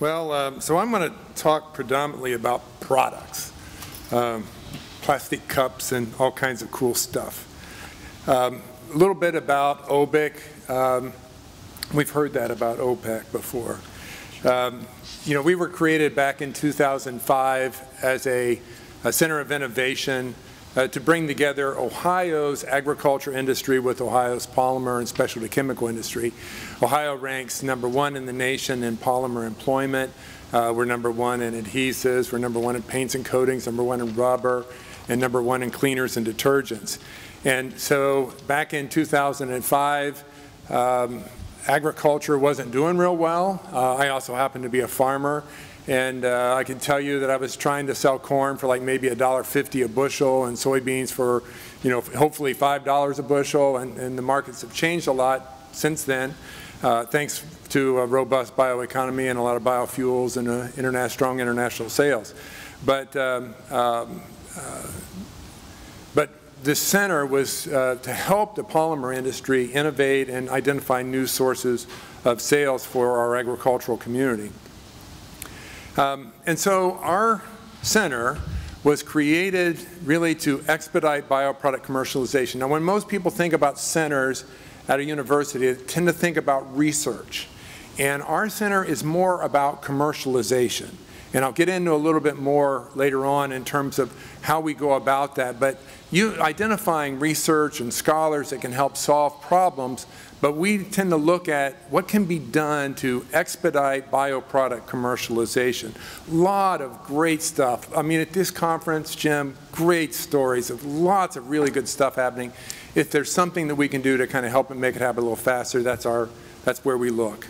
Well, um, so I'm going to talk predominantly about products, um, plastic cups and all kinds of cool stuff. Um, a little bit about OBIC. Um, we've heard that about OPEC before. Um, you know, we were created back in 2005 as a, a center of innovation uh, to bring together Ohio's agriculture industry with Ohio's polymer and specialty chemical industry. Ohio ranks number one in the nation in polymer employment. Uh, we're number one in adhesives. We're number one in paints and coatings, number one in rubber, and number one in cleaners and detergents. And so back in 2005, um, agriculture wasn't doing real well. Uh, I also happen to be a farmer. And uh, I can tell you that I was trying to sell corn for like maybe $1.50 a bushel and soybeans for, you know, hopefully $5 a bushel. And, and the markets have changed a lot since then, uh, thanks to a robust bioeconomy and a lot of biofuels and uh, strong international sales. But, um, um, uh, but this center was uh, to help the polymer industry innovate and identify new sources of sales for our agricultural community. Um, and so our center was created really to expedite bioproduct commercialization. Now when most people think about centers at a university, they tend to think about research. And our center is more about commercialization. And I'll get into a little bit more later on in terms of how we go about that. But you identifying research and scholars that can help solve problems but we tend to look at what can be done to expedite bioproduct commercialization. A lot of great stuff. I mean, at this conference, Jim, great stories of lots of really good stuff happening. If there's something that we can do to kind of help and make it happen a little faster, that's, our, that's where we look.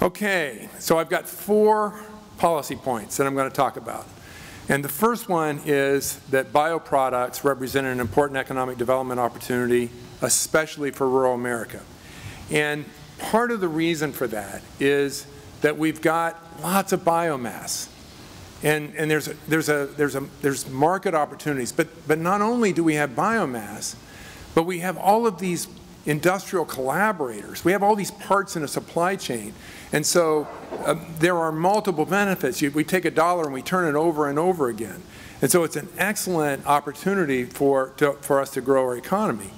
Okay, so I've got four policy points that I'm going to talk about. And the first one is that bioproducts represent an important economic development opportunity especially for rural America. And part of the reason for that is that we've got lots of biomass. And, and there's, a, there's, a, there's, a, there's market opportunities. But, but not only do we have biomass, but we have all of these industrial collaborators. We have all these parts in a supply chain. And so uh, there are multiple benefits. You, we take a dollar and we turn it over and over again. And so it's an excellent opportunity for, to, for us to grow our economy.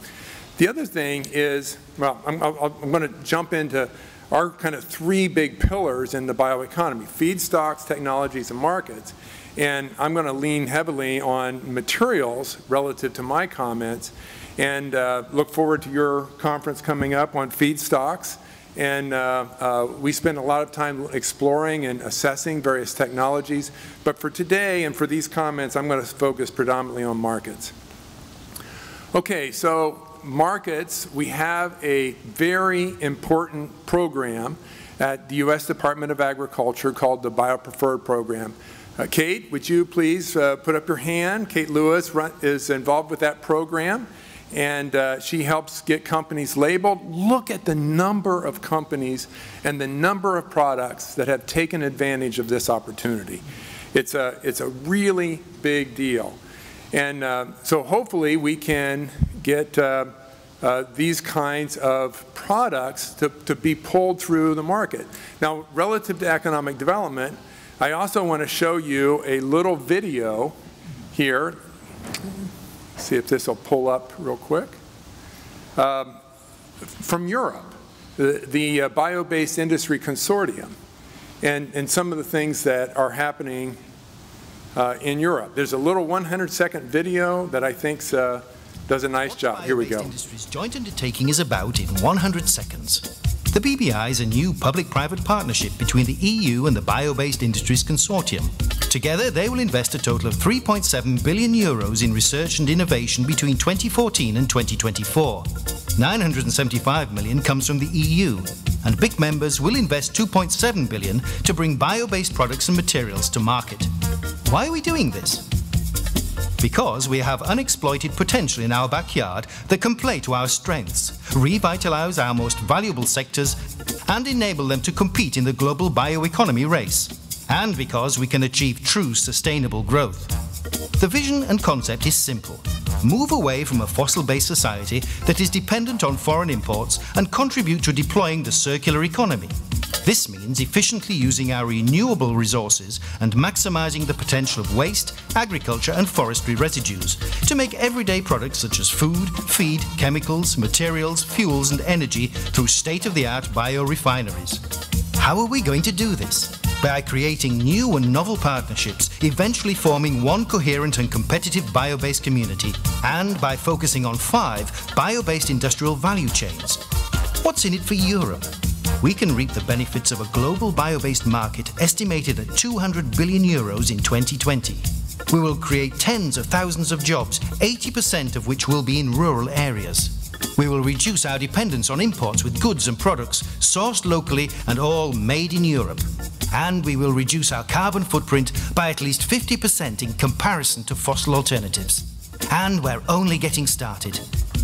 The other thing is, well, I'm, I'm going to jump into our kind of three big pillars in the bioeconomy, feedstocks, technologies, and markets. And I'm going to lean heavily on materials relative to my comments and uh, look forward to your conference coming up on feedstocks. And uh, uh, we spend a lot of time exploring and assessing various technologies. But for today and for these comments, I'm going to focus predominantly on markets. Okay, so markets, we have a very important program at the U.S. Department of Agriculture called the BioPreferred Program. Uh, Kate, would you please uh, put up your hand? Kate Lewis run, is involved with that program, and uh, she helps get companies labeled. Look at the number of companies and the number of products that have taken advantage of this opportunity. It's a, it's a really big deal. And uh, so hopefully we can get uh, uh, these kinds of products to, to be pulled through the market. Now, relative to economic development, I also want to show you a little video here. See if this will pull up real quick. Um, from Europe, the, the uh, Bio-Based Industry Consortium, and, and some of the things that are happening uh, in Europe. There's a little 100 second video that I think's uh, does a nice job. Here we go. Industries joint undertaking is about in 100 seconds. The BBI is a new public-private partnership between the EU and the Bio-Based Industries Consortium. Together, they will invest a total of 3.7 billion euros in research and innovation between 2014 and 2024. 975 million comes from the EU, and BIC members will invest 2.7 billion to bring bio-based products and materials to market. Why are we doing this? Because we have unexploited potential in our backyard that can play to our strengths, revitalise our most valuable sectors, and enable them to compete in the global bioeconomy race. And because we can achieve true sustainable growth. The vision and concept is simple. Move away from a fossil-based society that is dependent on foreign imports and contribute to deploying the circular economy. This means efficiently using our renewable resources and maximizing the potential of waste, agriculture and forestry residues to make everyday products such as food, feed, chemicals, materials, fuels and energy through state-of-the-art biorefineries. How are we going to do this? By creating new and novel partnerships, eventually forming one coherent and competitive bio-based community, and by focusing on five bio-based industrial value chains. What's in it for Europe? We can reap the benefits of a global bio-based market estimated at 200 billion euros in 2020. We will create tens of thousands of jobs, 80% of which will be in rural areas. We will reduce our dependence on imports with goods and products sourced locally and all made in Europe. And we will reduce our carbon footprint by at least 50% in comparison to fossil alternatives. And we're only getting started.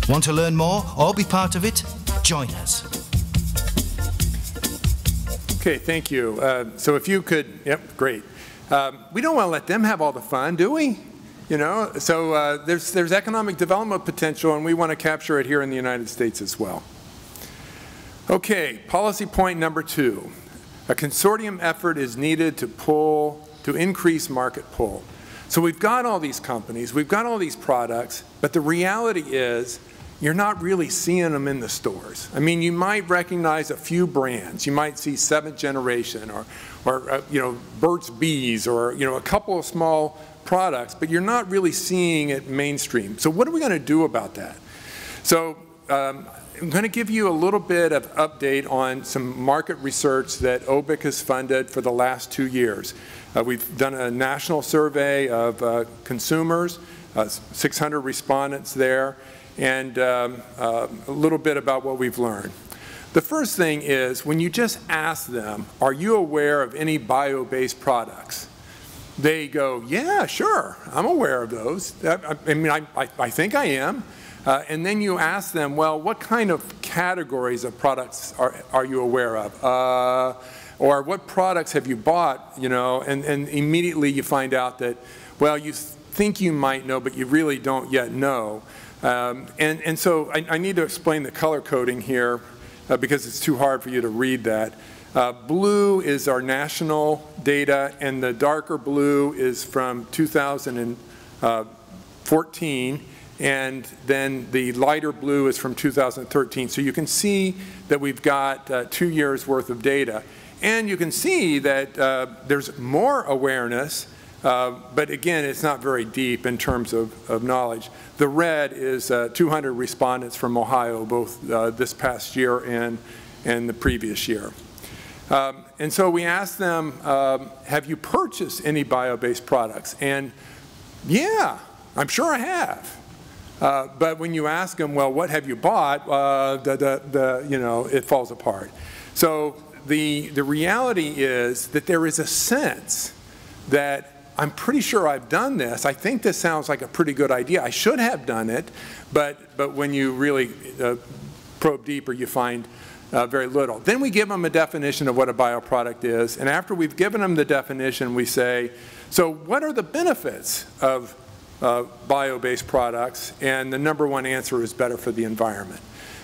Want to learn more or be part of it? Join us. Okay, thank you. Uh, so if you could, yep, great. Um, we don't want to let them have all the fun, do we? You know, so uh, there's, there's economic development potential and we want to capture it here in the United States as well. Okay, policy point number two. A consortium effort is needed to pull, to increase market pull. So we've got all these companies, we've got all these products, but the reality is you're not really seeing them in the stores. I mean, you might recognize a few brands. You might see Seventh Generation or, or uh, you know, Burt's Bees or, you know, a couple of small products, but you're not really seeing it mainstream. So what are we going to do about that? So um, I'm going to give you a little bit of update on some market research that OBIC has funded for the last two years. Uh, we've done a national survey of uh, consumers, uh, 600 respondents there, and um, uh, a little bit about what we've learned. The first thing is when you just ask them, are you aware of any bio-based products? They go, yeah, sure, I'm aware of those. I, I mean, I, I, I, think I am. Uh, and then you ask them, well, what kind of categories of products are, are you aware of? Uh, or what products have you bought, you know, and, and immediately you find out that, well, you think you might know, but you really don't yet know. Um, and, and so I, I, need to explain the color coding here uh, because it's too hard for you to read that. Uh, blue is our national data, and the darker blue is from 2014, and then the lighter blue is from 2013. So you can see that we've got uh, two years worth of data. And you can see that uh, there's more awareness uh, but again, it's not very deep in terms of, of knowledge. The red is uh, 200 respondents from Ohio, both uh, this past year and, and the previous year. Um, and so we asked them, um, have you purchased any bio-based products? And yeah, I'm sure I have. Uh, but when you ask them, well, what have you bought, uh, the, the, the, you know, it falls apart. So the, the reality is that there is a sense that I'm pretty sure I've done this. I think this sounds like a pretty good idea. I should have done it, but, but when you really uh, probe deeper, you find uh, very little. Then we give them a definition of what a bioproduct is, and after we've given them the definition, we say, so what are the benefits of uh, bio-based products? And the number one answer is better for the environment.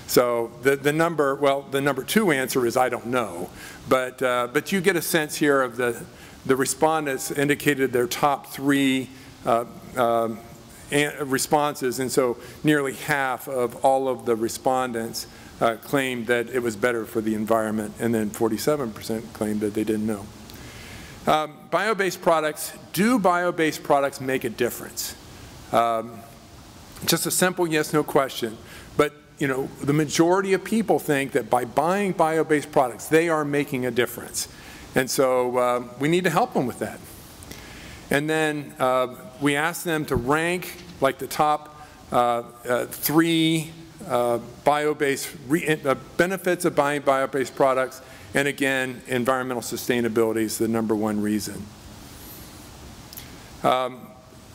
So the, the number, well, the number two answer is I don't know, but, uh, but you get a sense here of the, the respondents indicated their top three uh, um, responses, and so nearly half of all of the respondents uh, claimed that it was better for the environment, and then 47% claimed that they didn't know. Um, bio-based products, do bio-based products make a difference? Um, just a simple yes, no question. But you know, the majority of people think that by buying bio-based products, they are making a difference. And so uh, we need to help them with that. And then uh, we ask them to rank like the top uh, uh three uh, bio-based uh, benefits of buying bio-based products. And again, environmental sustainability is the number one reason. Um,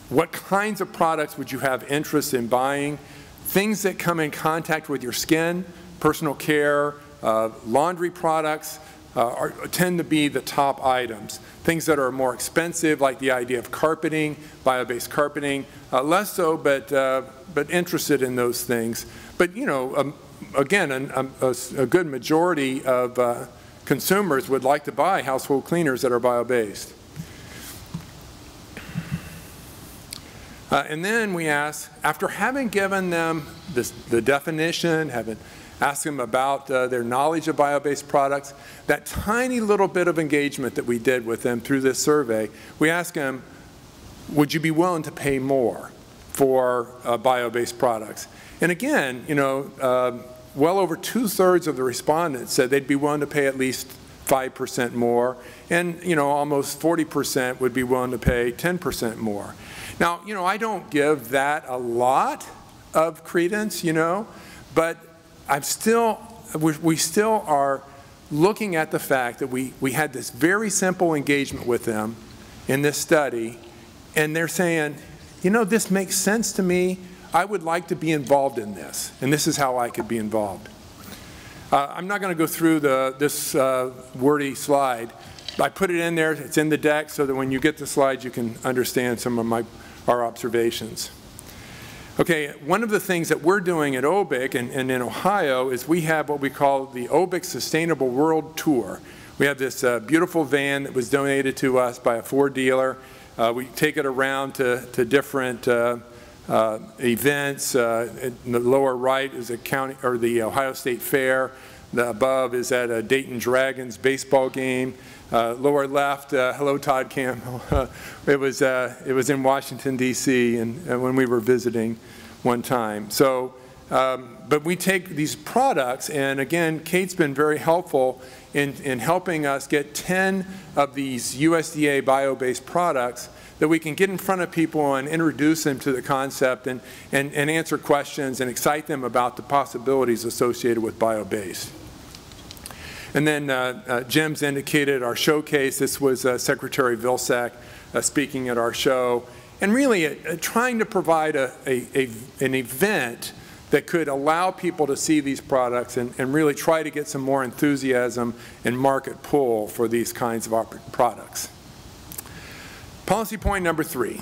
what kinds of products would you have interest in buying? Things that come in contact with your skin, personal care, laundry products, uh, are, tend to be the top items. Things that are more expensive, like the idea of carpeting, bio-based carpeting, uh, less so, but, uh, but interested in those things. But, you know, um, again, an, um, a, a, good majority of uh, consumers would like to buy household cleaners that are bio-based. Uh, and then we ask, after having given them this, the definition, having asked them about uh, their knowledge of bio-based products, that tiny little bit of engagement that we did with them through this survey, we ask them, would you be willing to pay more for uh, bio-based products? And again, you know, uh, well over two-thirds of the respondents said they'd be willing to pay at least 5% more, and you know, almost 40% would be willing to pay 10% more. Now, you know, I don't give that a lot of credence, you know, but I'm still, we, still are looking at the fact that we, we had this very simple engagement with them in this study, and they're saying, you know, this makes sense to me. I would like to be involved in this, and this is how I could be involved. Uh, I'm not going to go through the, this uh, wordy slide. I put it in there. It's in the deck so that when you get the slides, you can understand some of my, our observations. Okay, one of the things that we're doing at OBIC and, and in Ohio is we have what we call the OBIC Sustainable World Tour. We have this uh, beautiful van that was donated to us by a Ford dealer. Uh, we take it around to, to different uh, uh, events. Uh, in the lower right is a county or the Ohio State Fair. The above is at a Dayton Dragons baseball game. Uh, lower left, uh, hello Todd Campbell. it was uh, it was in Washington D.C. and uh, when we were visiting one time. So, um, but we take these products, and again, Kate's been very helpful in in helping us get 10 of these USDA bio-based products that we can get in front of people and introduce them to the concept and, and, and answer questions and excite them about the possibilities associated with bio-based. And then uh, uh, Jim's indicated our showcase. This was uh, Secretary Vilsack uh, speaking at our show. And really uh, uh, trying to provide a, a, a, an event that could allow people to see these products and, and really try to get some more enthusiasm and market pull for these kinds of products. Policy point number three.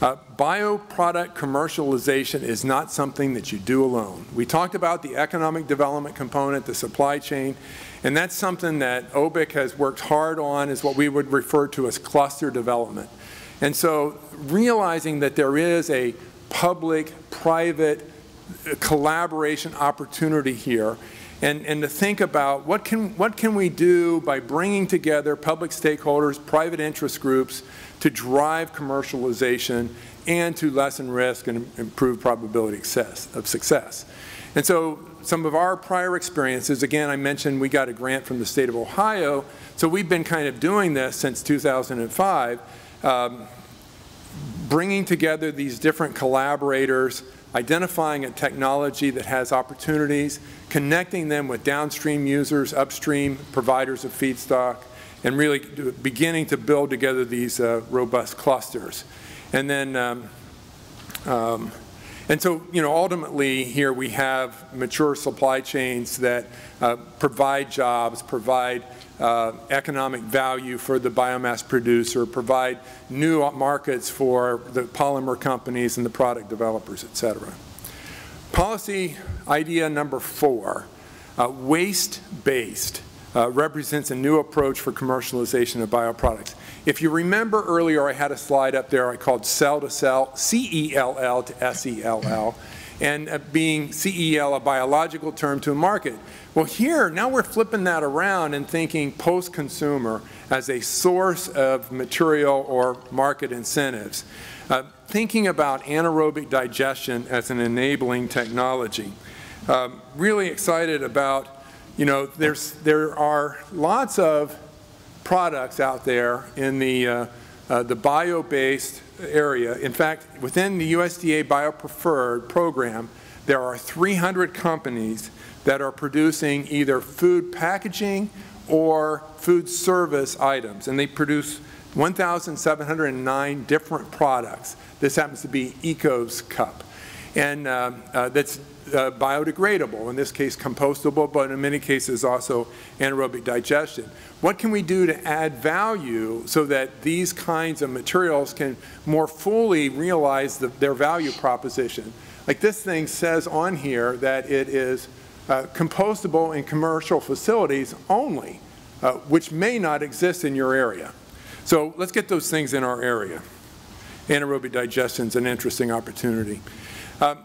Uh, bioproduct commercialization is not something that you do alone. We talked about the economic development component, the supply chain, and that's something that OBIC has worked hard on is what we would refer to as cluster development. And so realizing that there is a public-private collaboration opportunity here and, and to think about what can, what can we do by bringing together public stakeholders, private interest groups to drive commercialization and to lessen risk and improve probability of success. And so some of our prior experiences, again, I mentioned we got a grant from the state of Ohio, so we've been kind of doing this since 2005, um, bringing together these different collaborators, identifying a technology that has opportunities, connecting them with downstream users, upstream providers of feedstock, and really beginning to build together these uh, robust clusters. And then, um, um, and so, you know, ultimately here we have mature supply chains that uh, provide jobs, provide uh, economic value for the biomass producer, provide new markets for the polymer companies and the product developers, et cetera. Policy idea number four, uh, waste-based uh, represents a new approach for commercialization of bioproducts. If you remember earlier, I had a slide up there I called cell to cell, C-E-L-L to S-E-L-L, and uh, being CEL a biological term to a market. Well here, now we're flipping that around and thinking post-consumer as a source of material or market incentives. Uh, thinking about anaerobic digestion as an enabling technology. Um, really excited about you know, there's, there are lots of products out there in the, uh, uh, the bio-based area. In fact, within the USDA BioPreferred program, there are 300 companies that are producing either food packaging or food service items, and they produce 1,709 different products. This happens to be Eco's Cup, and uh, uh, that's uh, biodegradable, in this case compostable, but in many cases also anaerobic digestion. What can we do to add value so that these kinds of materials can more fully realize the, their value proposition? Like this thing says on here that it is uh, compostable in commercial facilities only. uh, which may not exist in your area. So let's get those things in our area. Anaerobic digestion is an interesting opportunity. Um,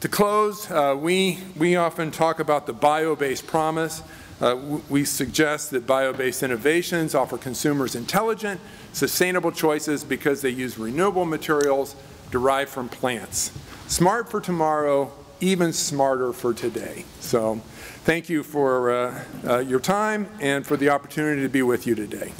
to close, uh, we, we often talk about the bio-based promise. Uh, we suggest that bio-based innovations offer consumers intelligent, sustainable choices because they use renewable materials derived from plants. Smart for tomorrow, even smarter for today. So thank you for uh, uh, your time and for the opportunity to be with you today.